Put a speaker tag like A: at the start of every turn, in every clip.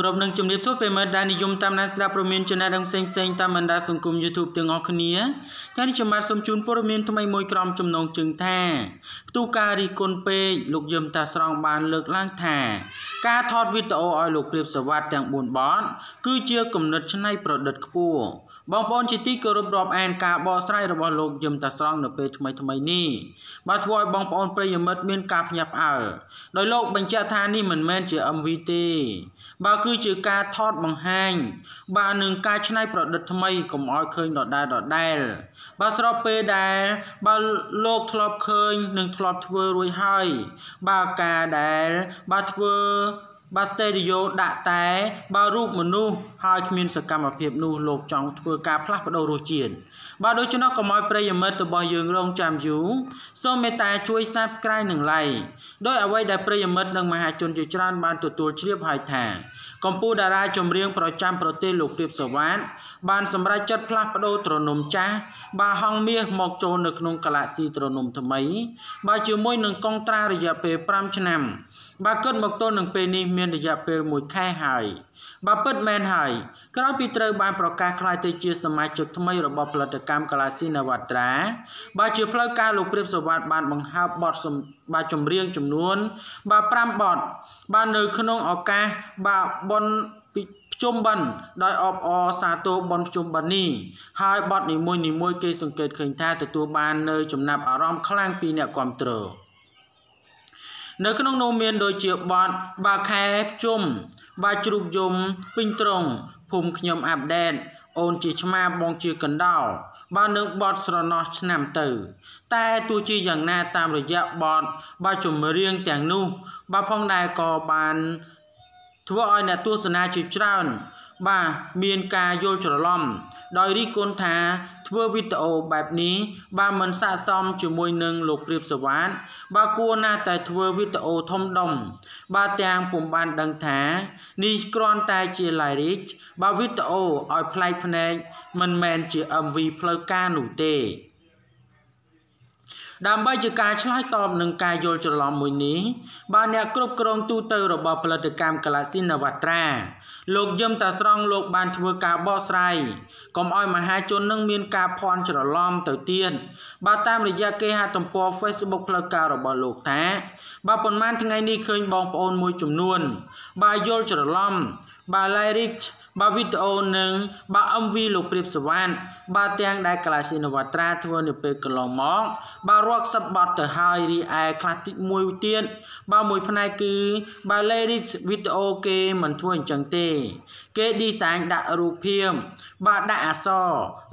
A: គ្រប់នឹងជំរាបសួរប្រិយមិត្តដែលនិយមតាមដានស្ដាប់ព័ត៌មានចំណេះដឹងផ្សេងផ្សេងៗតាមបណ្ដាសង្គម YouTube ទាំងអស់គ្នាថ្ងៃនេះខ្ញុំបាទសូមជូនព័ត៌មានថ្មីមួយក្រុមចំណងជើងថាផ្ទុះការរិះគន់ពេកលោកយឹមតាស្រង់បានលើកឡើងថាការថតវីដេអូឲ្យលោកព្រាបសវត្តទាំង4បទគឺជាគំនិតច្នៃប្រឌិតខ្ពស់បងប្អូនជាទីគោរពរាប់អានការបកស្រាយរបស់លោកយឹមតាស្រង់នៅពេលថ្មីថ្មីនេះបាទធ្វើឲ្យបងប្អូនប្រិយមិត្តមានការភ្ញាក់ផ្អើលដោយលោកបញ្ជាក់ថានេះមិនមែនជា MV ទេបើគឺជាការថតបង្ហាញ បាទនឹងការច្នៃប្រឌិតថ្មីកុំឲ្យឃើញដដែលដដែលបាទស្របពេលដែលបើលោកធ្លាប់ឃើញនិងធ្លាប់ធ្វើរួចហើយបាទការដែលបាទធ្វើបាទស្តេឌីយ៉ូដាក់តែបើរូបមនុស្សហើយគ្មានសកម្មភាពនោះលោកចង់ធ្វើការផ្លាស់ប្ដូររសជាតិបាទដូច្នោះកុំឲ្យប្រិយមិត្តរបស់យើងរងចាំយូរសូមមេត្តាជួយ Subscribe និង Like ដោយអ្វីដែលប្រិយមិត្តនិងមហាជនជាច្រើនបានទទួលជ្រាបហើយថា កម្ពុជាតារាចម្រៀងប្រចាំប្រទេសលោកព្រាបសវ៉ាតបានសម្រេចចិត្តផ្លាស់ប្ដូរត្រនំចាស់បាទហងមាសមកចូលនៅក្នុងកាឡាស៊ីត្រនំថ្មីបាទជាមួយនឹងកុងត្រារយៈពេល5ឆ្នាំបាទគិតមកទល់នឹងពេលនេះមានរយៈពេល1ខែហើយបាទពិតមែនហើយក្រោយពីត្រូវបានប្រកាសក្លាយទៅជាសមាជិកថ្មីរបស់ផលិតកម្មកាឡាស៊ីនវត្រាបាទជាផ្លូវការលោកព្រាបសវ៉ាតបានបង្ហើបបទបាទចម្រៀងចំនួនបាទ5បទបាទនៅក្នុងឱកាសបាទបុណ្យភ្ជុំបិណ្ឌដោយអបអរសាទរបុណ្យភ្ជុំបិណ្ឌនេះហើយបទនីមួយនីមួយគេសង្កេតឃើញថាទទួលបាននៅចំណាប់អារម្មណ៍ខ្លាំងពីអ្នកគ្រប់គ្រងនៅក្នុងនោះមានដូចជាបទបាខែភ្ជុំបាជ្រូកយំពេញត្រង់ភូមិខ្ញុំអាប់ដេតអូនជាឆ្មាបងជាកណ្ដោបាននឹងបត់ស្រណោះឆ្នាំទៅ តែទោះជាយ៉ាងណាតាមរយៈបត់បើចម្រៀងទាំងនោះបើផងដែរក៏បាន ធ្វើឲ្យអ្នកទស្សនាជាច្រើន បាទមានការយល់ច្រឡំដោយរីគុណថាធ្វើវីដេអូបែបនេះបាទមិនស័ក្តិសមជាមួយនឹងលោកព្រាបសវ៉ាតបាទគួរណាស់តែធ្វើវីដេអូធំដុំបាទទាំងពុំបានដឹងថានេះគ្រាន់តែជា lyric បាទវីដេអូឲ្យប្លែកភ្នែកមិនមែនជា MV ផ្លូវការនោះទេ ដើម្បីជាការឆ្លើយតបនឹងការយល់ច្រឡំមួយនេះបានអ្នកគ្រប់គ្រងទូទៅរបស់ផលិតកម្ម Galaxy Navatra លោកយឹមតាស្រង់លោកបានធ្វើការបកស្រាយកុំឲ្យមហាជននឹងមានការភ័ន្តច្រឡំទៅទៀតបាទតាមរយៈគេហទំព័រ Facebook ផ្លូវការរបស់លោកថាបាទប៉ុន្មានថ្ងៃនេះឃើញបងប្អូនមួយចំនួនបាទយល់ច្រឡំបាទ lyrics បាទវីដេអូនឹងបាទ MV លោកព្រាបសវណ្ណបាទទាំងដែលកលាស៊ីនវត្រាធ្វើនៅពេលកន្លងមកបាទរកសັບបត់ទៅហើយរីឯខ្លះតិចមួយទៀតបាទមួយផ្នែកគឺបាទ lyrics វីដេអូគេមិនធ្វើអញ្ចឹងទេ គេ design ដាក់រូបភាពបាទដាក់អក្ស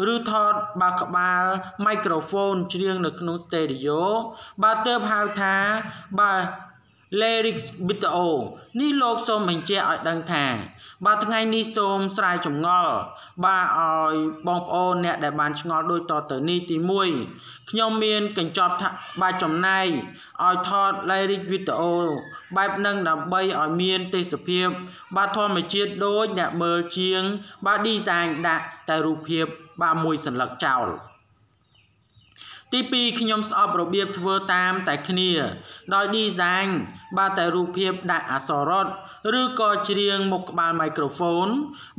A: រឬថតបាទក្បាល microphone ច្រៀងនៅក្នុង stereo បាទទើបហៅថាបា ទ lyrics video នេះលោកសូមបញ្ជាក់ឲ្យដឹងថា បាទថ្ងៃនេះសូមស្រាយចម្ងល់បាទឲ្យបងប្អូនអ្នកដែលបានឆ្ងល់ដូចតទៅនេះទី1ខ្ញុំមានកញ្ចប់ថាបាទចំណាយឲ្យថត lyric video បែបនឹងដើម្បីឲ្យមានទេសភាព បាទធម្មជាតិដូចអ្នកមើលជាង បាទ design ដាក់តែរូបភាពបាទមួយសន្លឹកចោល ទី2ខ្ញុំស្អប់របៀបធ្វើតាមតែគ្នា ដោយ design បាទតែរូបភាពដាក់អក្សររត់ឬក៏ច្រៀងមុខក្បាល microphone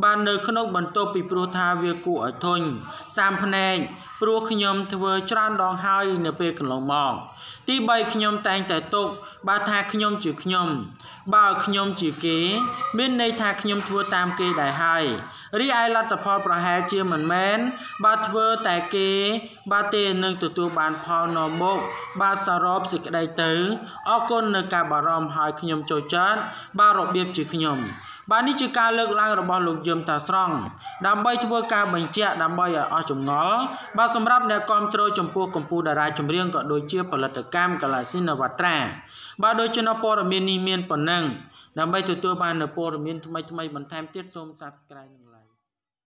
A: បាននៅក្នុងបន្ទប់ពីព្រោះថាវាគួរឲ្យធុញសាមភ្នែកព្រោះខ្ញុំធ្វើច្រើនដងហើយនៅពេលកន្លងមកទី3ខ្ញុំតែងតែទុកបាទថាខ្ញុំជាខ្ញុំ បើខ្ញុំជាគេ មានន័យថាខ្ញុំធ្វើតាមគេដែរហើយរីឯលទ្ធផលប្រហែលជាមិនមែនបាទធ្វើតែគេបាទទេនឹងទទួលបានផលនាំមុខបាទសរុបសេចក្តីទៅអរគុណនៅការបារម្ភហើយខ្ញុំចូលចិត្តបាទរបៀបជាខ្ញុំបាទនេះជាការលើកឡើងរបស់លោកយឹមតាស្រង់ដើម្បីធ្វើការបញ្ជាក់ដើម្បីឲ្យអស់ចម្ងល់បាទសម្រាប់អ្នកគ្រប់គ្រងចំពោះកម្ពុជាតារាចម្រៀងក៏ដូចជាផលិតកម្ម Galaxy Navatra បាទដូចជាព័ត៌មាននេះមានប៉ុណ្ណឹងដើម្បីទទួលបាននូវព័ត៌មានថ្មីៗបន្ថែមទៀតសូម Subscribe និង